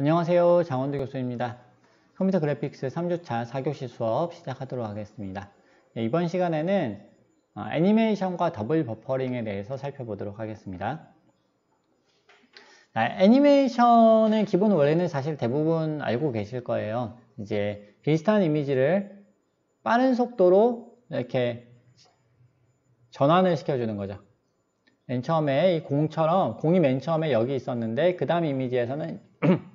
안녕하세요. 장원도 교수입니다. 컴퓨터 그래픽스 3주차 4교시 수업 시작하도록 하겠습니다. 네, 이번 시간에는 어, 애니메이션과 double buffering에 대해서 살펴보도록 하겠습니다. 애니메이션의 기본 원리는 사실 대부분 알고 계실 거예요. 이제 비슷한 이미지를 빠른 속도로 이렇게 전환을 시켜주는 거죠. 맨 처음에 이 공처럼 공이 맨 처음에 여기 있었는데 그 다음 이미지에서는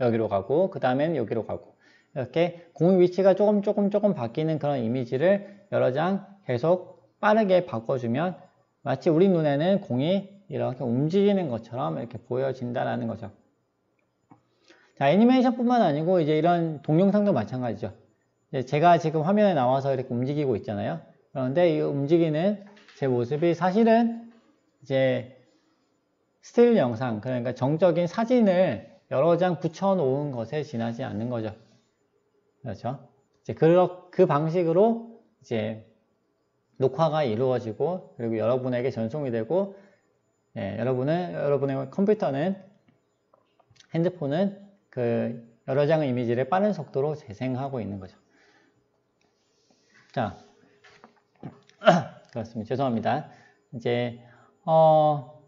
여기로 가고 그 다음엔 여기로 가고 이렇게 공 위치가 조금 조금 조금 바뀌는 그런 이미지를 여러 장 계속 빠르게 바꿔주면 마치 우리 눈에는 공이 이렇게 움직이는 것처럼 이렇게 보여진다라는 거죠. 자, 애니메이션뿐만 아니고 이제 이런 동영상도 마찬가지죠. 제가 지금 화면에 나와서 이렇게 움직이고 있잖아요. 그런데 이 움직이는 제 모습이 사실은 이제 스틸 영상, 그러니까 정적인 사진을 여러 장 붙여놓은 것에 지나지 않는 거죠. 그렇죠? 이제 그, 그 방식으로 이제 녹화가 이루어지고 그리고 여러분에게 전송이 되고 예, 여러분은 여러분의 컴퓨터는 핸드폰은 그 여러 장의 이미지를 빠른 속도로 재생하고 있는 거죠. 자, 그렇습니다. 죄송합니다. 이제 어,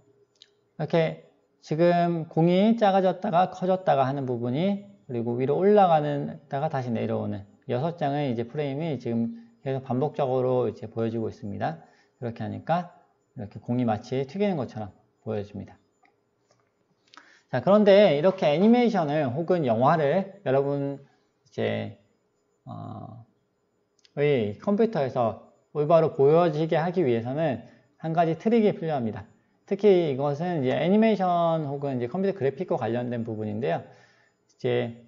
이렇게 지금 공이 작아졌다가 커졌다가 하는 부분이 그리고 위로 올라가는 다가 다시 내려오는 여섯 장의 이제 프레임이 지금 계속 반복적으로 이제 보여지고 있습니다. 그렇게 하니까 이렇게 공이 마치 튀기는 것처럼 보여집니다. 자, 그런데 이렇게 애니메이션을 혹은 영화를 여러분 이제 어, 의 컴퓨터에서 올바로 보여지게 하기 위해서는 한 가지 트릭이 필요합니다. 특히 이것은 이제 애니메이션 혹은 이제 컴퓨터 그래픽과 관련된 부분인데요. 이제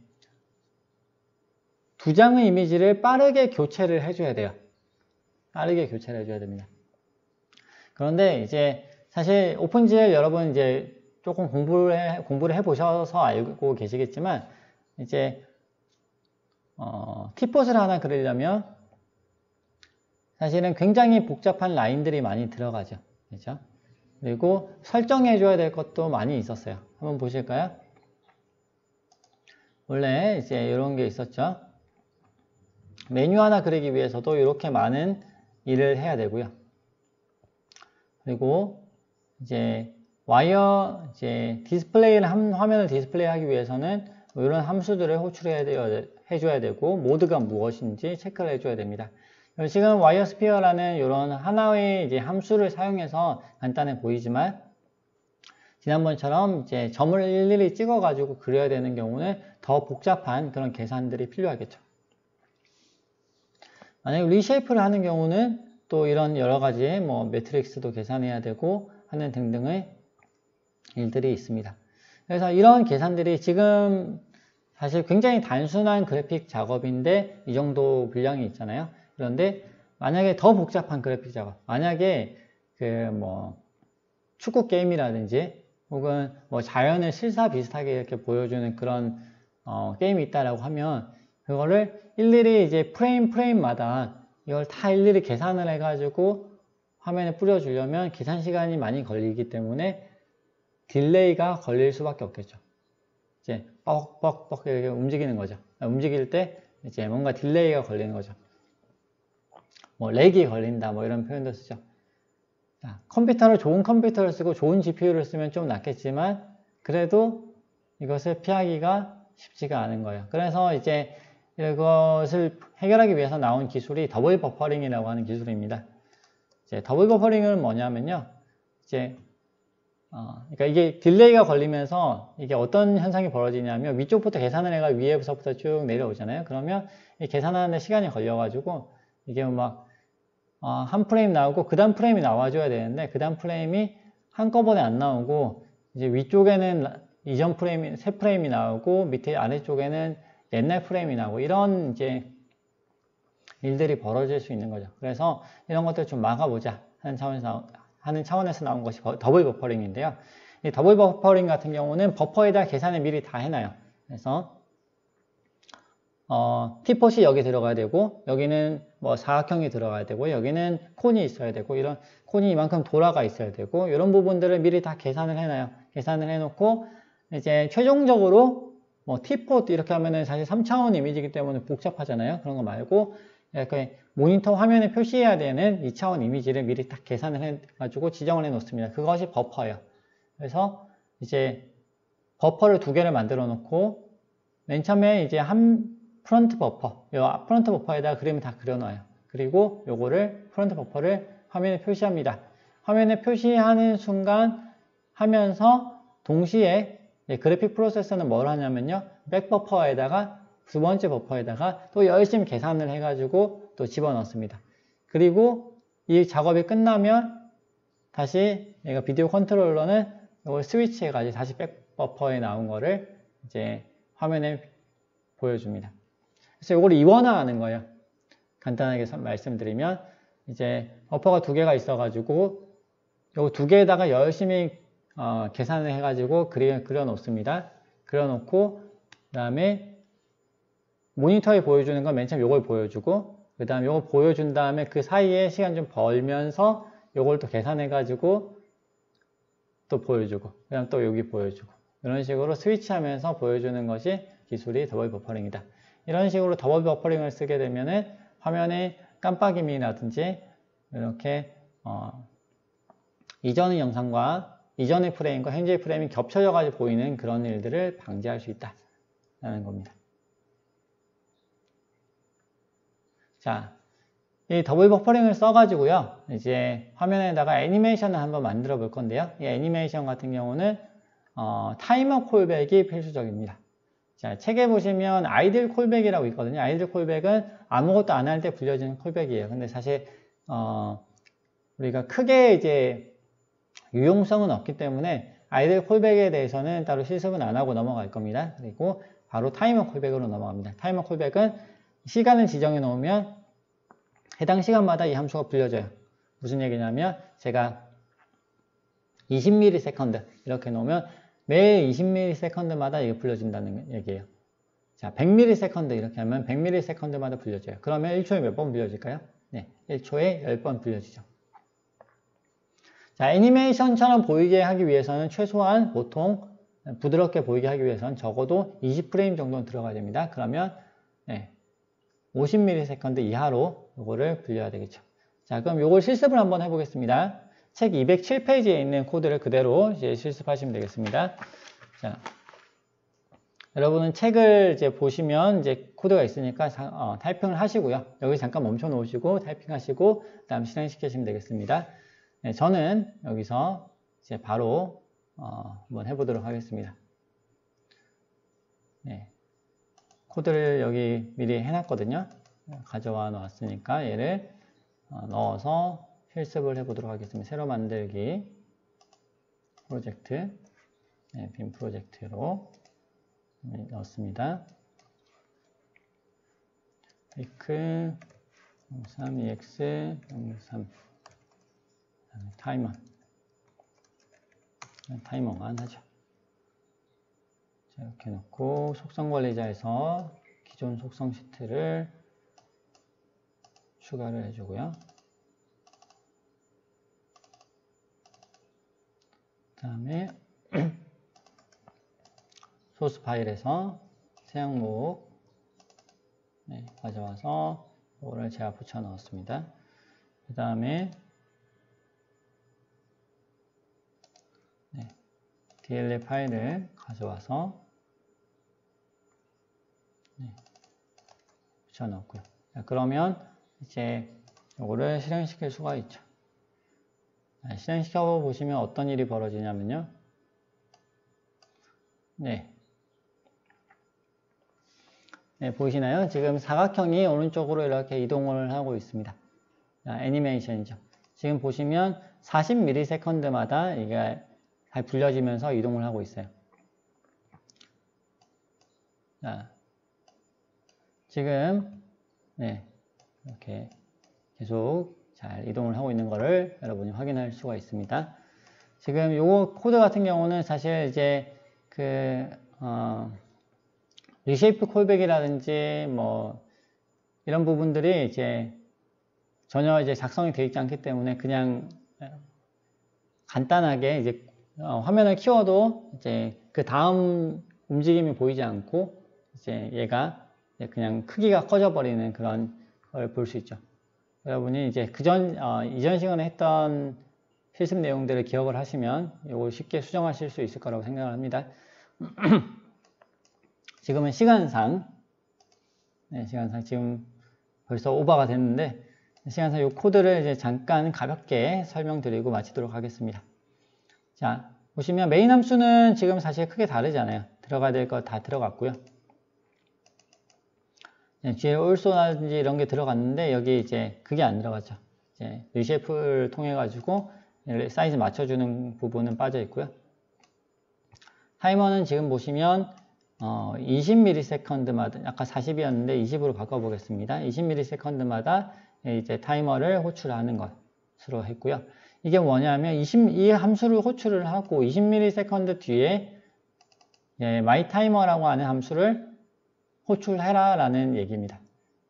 두 장의 이미지를 빠르게 교체를 해줘야 돼요. 빠르게 교체를 해줘야 됩니다. 그런데 이제 사실 오픈GL 여러분 이제 조금 공부를 해, 공부를 해보셔서 알고 계시겠지만 이제 어, 티폿을 하나 그리려면 사실은 굉장히 복잡한 라인들이 많이 들어가죠. 그렇죠? 그리고 설정해 줘야 될 것도 많이 있었어요. 한번 보실까요? 원래 이제 이런 게 있었죠. 메뉴 하나 그리기 위해서도 이렇게 많은 일을 해야 되고요. 그리고 이제 와이어 이제 디스플레이를 한 화면을 디스플레이 하기 위해서는 이런 함수들을 호출해야 되어, 해줘야 되고 모드가 무엇인지 체크를 해줘야 됩니다. 지금 wire sphere라는 이런 하나의 이제 함수를 사용해서 간단해 보이지만 지난번처럼 이제 점을 일일이 찍어 가지고 그려야 되는 경우는 더 복잡한 그런 계산들이 필요하겠죠. 만약에 reshape를 하는 경우는 또 이런 여러 가지 뭐 matrix도 계산해야 되고 하는 등등의 일들이 있습니다. 그래서 이런 계산들이 지금 사실 굉장히 단순한 그래픽 작업인데 이 정도 분량이 있잖아요. 그런데 만약에 더 복잡한 그래픽 작업, 만약에 그 뭐 축구 게임이라든지 혹은 뭐 자연을 실사 비슷하게 이렇게 보여주는 그런 어 게임이 있다라고 하면 그거를 일일이 이제 프레임 프레임마다 이걸 다 일일이 계산을 해가지고 화면에 뿌려주려면 계산 시간이 많이 걸리기 때문에 delay가 걸릴 수밖에 없겠죠. 이제 뻑뻑뻑 이렇게 움직이는 거죠. 움직일 때 이제 뭔가 delay가 걸리는 거죠. 뭐 lag이 걸린다 뭐 이런 표현도 쓰죠. 자, 컴퓨터를 좋은 컴퓨터를 쓰고 좋은 GPU를 쓰면 좀 낫겠지만 그래도 이것을 피하기가 쉽지가 않은 거예요. 그래서 이제 이것을 해결하기 위해서 나온 기술이 double buffering이라고 하는 기술입니다. 이제 double buffering은 뭐냐면요. 이제 어, 그러니까 이게 delay가 걸리면서 이게 어떤 현상이 벌어지냐면 위쪽부터 계산을 해가 위에서부터 쭉 내려오잖아요. 그러면 이 계산하는데 시간이 걸려가지고 이게 막 어, 한 프레임 나오고 그 다음 프레임이 나와줘야 되는데 그 다음 프레임이 한꺼번에 안 나오고 이제 위쪽에는 이전 프레임이 새 프레임이 나오고 밑에 아래쪽에는 옛날 프레임이 나오고 이런 이제 일들이 벌어질 수 있는 거죠. 그래서 이런 것들 좀 막아보자 하는 차원에서, 나, 하는 차원에서 나온 것이 double buffering인데요. 이 double buffering 같은 경우는 buffer에다 계산을 미리 다 해놔요. 그래서 어, teapot이 여기 들어가야 되고 여기는 뭐 사각형이 들어가야 되고 여기는 cone이 있어야 되고 이런 cone이 이만큼 돌아가 있어야 되고 이런 부분들을 미리 다 계산을 해놔요. 계산을 해놓고 이제 최종적으로 뭐 T4 이렇게 하면은 사실 3차원 이미지이기 때문에 복잡하잖아요. 그런 거 말고 이렇게 모니터 화면에 표시해야 되는 2차원 이미지를 미리 딱 계산을 해가지고 지정을 해 놓습니다. 그것이 버퍼예요. 그래서 이제 buffer를 두 개를 만들어 놓고 맨 처음에 이제 한 front buffer, 요 front buffer에다 그림을 다 그려놔요. 그리고 요거를 front buffer를 화면에 표시합니다. 화면에 표시하는 순간 하면서 동시에 graphic processor는 뭘 하냐면요. back buffer에다가 두 번째 buffer에다가 또 열심히 계산을 해가지고 또 집어넣습니다. 그리고 이 작업이 끝나면 다시 얘가 video controller는 이걸 스위치 해가지고 다시 back buffer에 나온 거를 이제 화면에 보여줍니다. 그래서 이걸 이원화하는 거예요. 간단하게 말씀드리면 이제 버퍼가 두 개가 있어가지고 요 두 개에다가 열심히 어, 계산을 해가지고 그려, 그려 놓습니다. 그려 놓고 그 다음에 모니터에 보여주는 건 맨 처음 요걸 보여주고 그 다음에 요걸 보여준 다음에 그 사이에 시간 좀 벌면서 요걸 또 계산해가지고 또 보여주고 그 다음 또 여기 보여주고 이런 식으로 스위치하면서 보여주는 것이 기술이 더블 버퍼링이다. 이런 식으로 double buffering을 쓰게 되면은 화면에 깜빡임이라든지 이렇게 어, 이전의 영상과 이전의 프레임과 현재의 프레임이 겹쳐져 가지고 보이는 그런 일들을 방지할 수 있다라는 겁니다. 자, 이 double buffering을 써가지고요. 이제 화면에다가 애니메이션을 한번 만들어 볼 건데요. 이 애니메이션 같은 경우는 어, timer callback이 필수적입니다. 자, 책에 보시면 idle callback이라고 있거든요. idle callback은 아무것도 안 할 때 불려지는 callback이에요. 근데 사실 어, 우리가 크게 이제 유용성은 없기 때문에 idle callback에 대해서는 따로 실습은 안 하고 넘어갈 겁니다. 그리고 바로 timer callback으로 넘어갑니다. timer callback은 시간을 지정해 놓으면 해당 시간마다 이 함수가 불려져요. 무슨 얘기냐면 제가 20ms 이렇게 놓으면 매일 20ms마다 이게 불려진다는 얘기예요. 자, 100ms 이렇게 하면 100ms마다 불려져요. 그러면 1초에 몇 번 불려질까요? 네, 1초에 10번 불려지죠. 자, 애니메이션처럼 보이게 하기 위해서는 최소한 보통 부드럽게 보이게 하기 위해서는 적어도 20프레임 정도는 들어가야 됩니다. 그러면 네, 50ms 이하로 이거를 불려야 되겠죠. 자, 그럼 이걸 실습을 한번 해보겠습니다. 책 207페이지에 있는 코드를 그대로 이제 실습하시면 되겠습니다. 자, 여러분은 책을 이제 보시면 이제 코드가 있으니까 어, 타이핑을 하시고요. 여기 잠깐 멈춰 놓으시고 타이핑하시고 그다음 실행시키시면 되겠습니다. 네, 저는 여기서 이제 바로 어, 한번 해보도록 하겠습니다. 네, 코드를 여기 미리 해놨거든요. 가져와 놨으니까 얘를 어, 넣어서 실습을 해보도록 하겠습니다. 새로 만들기 프로젝트 네, 빔 프로젝트로 넣었습니다. 이크 03 EX 03 타이머 타이머만 하죠. 자, 이렇게 놓고 속성 관리자에서 기존 속성 시트를 추가를 해주고요. 다음에 소스 파일에서 새 항목 네, 가져와서 이거를 제가 붙여 넣었습니다. 그 다음에 네, DLL 파일을 가져와서 네, 붙여 넣었고요. 그러면 이제 이거를 실행시킬 수가 있죠. 실행시켜 보시면 어떤 일이 벌어지냐면요. 네. 네, 보이시나요? 지금 사각형이 오른쪽으로 이렇게 이동을 하고 있습니다. 자, 애니메이션이죠. 지금 보시면 40ms마다 이게 잘 불려지면서 이동을 하고 있어요. 자, 지금 네, 이렇게 계속 잘 이동을 하고 있는 것을 여러분이 확인할 수가 있습니다. 지금 요거 코드 같은 경우는 사실 이제 그 어, reshape callback이라든지 뭐 이런 부분들이 이제 전혀 이제 작성이 되어 있지 않기 때문에 그냥 간단하게 이제 어, 화면을 키워도 이제 그 다음 움직임이 보이지 않고 이제 얘가 그냥 크기가 커져 버리는 그런 걸 볼 수 있죠. 여러분이 이제 그전 어, 이전 시간에 했던 실습 내용들을 기억을 하시면 이걸 쉽게 수정하실 수 있을 거라고 생각을 합니다. 지금은 시간상 네, 시간상 지금 벌써 오버가 됐는데 시간상 이 코드를 이제 잠깐 가볍게 설명드리고 마치도록 하겠습니다. 자, 보시면 메인 함수는 지금 사실 크게 다르지 않아요. 들어가야 될 거 다 들어갔고요. 뒤에 올소라든지 이런 게 들어갔는데 여기 이제 그게 안 들어가죠. 이제 리셰프를 통해 가지고 사이즈 맞춰주는 부분은 빠져 있고요. 타이머는 지금 보시면 어, 20ms마다 아까 40이었는데 20으로 바꿔보겠습니다. 20ms마다 이제 타이머를 호출하는 것으로 했고요. 이게 뭐냐면 20, 이 함수를 호출을 하고 20ms 뒤에 예, myTimer라고 하는 함수를 호출해라 라는 얘기입니다.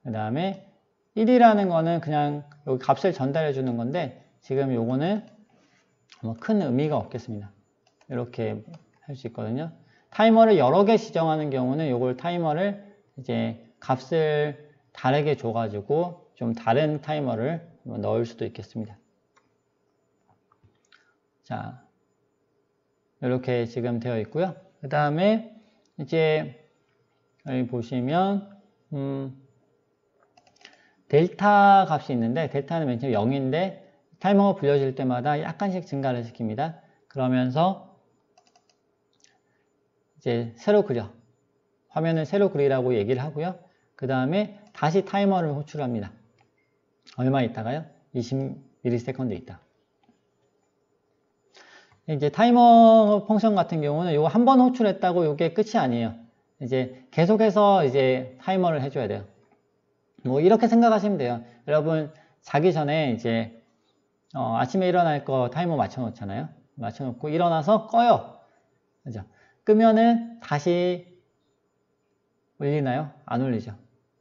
그 다음에 1이라는 거는 그냥 여기 값을 전달해 주는 건데 지금 요거는 뭐 큰 의미가 없겠습니다. 이렇게 할 수 있거든요. 타이머를 여러 개 지정하는 경우는 요걸 타이머를 이제 값을 다르게 줘가지고 좀 다른 타이머를 넣을 수도 있겠습니다. 자, 이렇게 지금 되어 있고요. 그 다음에 이제 여기 보시면 음, 델타 값이 있는데 델타는 맨 처음 0인데 타이머가 불려질 때마다 약간씩 증가를 시킵니다. 그러면서 이제 새로 그려 화면을 새로 그리라고 얘기를 하고요. 그 다음에 다시 타이머를 호출합니다. 얼마 있다가요? 20ms 있다. 이제 타이머 펑션 같은 경우는 이거 한 번 호출했다고 이게 끝이 아니에요. 이제 계속해서 이제 타이머를 해줘야 돼요. 뭐 이렇게 생각하시면 돼요. 여러분 자기 전에 이제 어, 아침에 일어날 거 타이머 맞춰놓잖아요. 맞춰놓고 일어나서 꺼요. 그죠? 끄면은 다시 울리나요? 안 울리죠.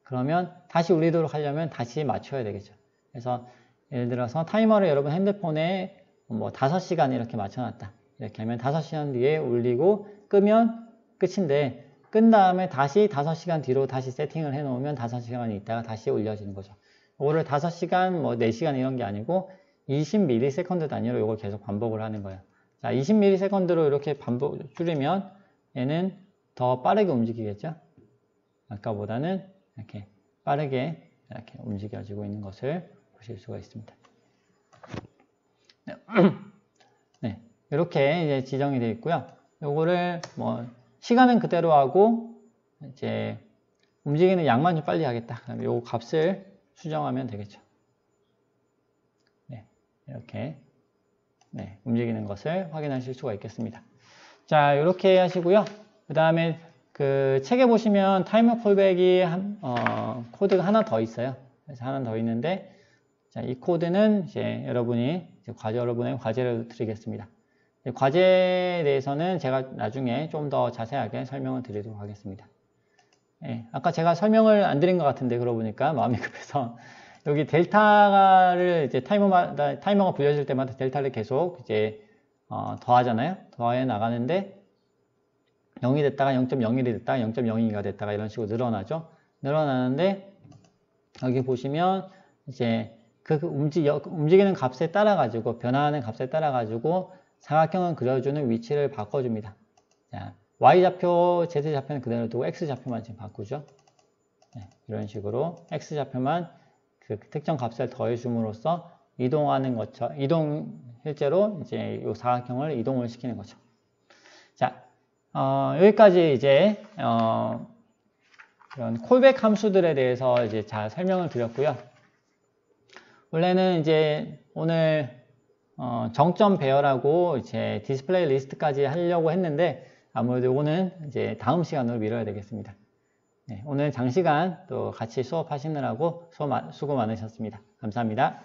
그러면 다시 울리도록 하려면 다시 맞춰야 되겠죠. 그래서 예를 들어서 타이머를 여러분 핸드폰에 뭐 5시간 이렇게 맞춰놨다. 이렇게 하면 5시간 뒤에 울리고 끄면 끝인데 끈 다음에 다시 5시간 뒤로 다시 세팅을 해 놓으면 5시간 있다가 다시 올려지는 거죠. 이거를 5시간, 뭐 4시간 이런 게 아니고 20ms 단위로 이걸 계속 반복을 하는 거예요. 자, 20ms로 이렇게 반복 줄이면 얘는 더 빠르게 움직이겠죠? 아까보다는 이렇게 빠르게 이렇게 움직여지고 있는 것을 보실 수가 있습니다. 네, 이렇게 이제 지정이 되어 있고요. 요거를 뭐 시간은 그대로 하고 이제 움직이는 양만 좀 빨리 하겠다. 그럼 요 값을 수정하면 되겠죠. 네, 이렇게 네, 움직이는 것을 확인하실 수가 있겠습니다. 자, 이렇게 하시고요. 그 다음에 그 책에 보시면 타이머 callback이 한, 어, 코드가 하나 더 있어요. 그래서 하나 더 있는데, 자, 이 코드는 이제 여러분이 이제 과제 여러분의 과제를 드리겠습니다. 과제에 대해서는 제가 나중에 좀 더 자세하게 설명을 드리도록 하겠습니다. 예, 아까 제가 설명을 안 드린 것 같은데 그러고 보니까 마음이 급해서 여기 델타를 이제 타이머마다 타이머가 불려질 때마다 델타를 계속 이제 어, 더하잖아요. 더해 나가는데 0이 됐다가 0.01이 됐다가 0.02가 됐다가 이런 식으로 늘어나죠. 늘어나는데 여기 보시면 이제 그 움직, 움직이는 값에 따라 가지고 변화하는 값에 따라 가지고 사각형을 그려주는 위치를 바꿔줍니다. 자, y좌표, z좌표는 그대로 두고 x좌표만 지금 바꾸죠. 네, 이런 식으로 x좌표만 그 특정 값을 더해줌으로써 이동하는 것처럼 이동 실제로 이제 이 사각형을 이동을 시키는 거죠. 자 어, 여기까지 이제 어, 이런 callback 함수들에 대해서 이제 잘 설명을 드렸고요. 원래는 이제 오늘 어, 정점 배열하고 이제 디스플레이 리스트까지 하려고 했는데 아무래도 오늘 이제 다음 시간으로 미뤄야 되겠습니다. 네, 오늘 장시간 또 같이 수업하시느라고 수고 많으셨습니다. 감사합니다.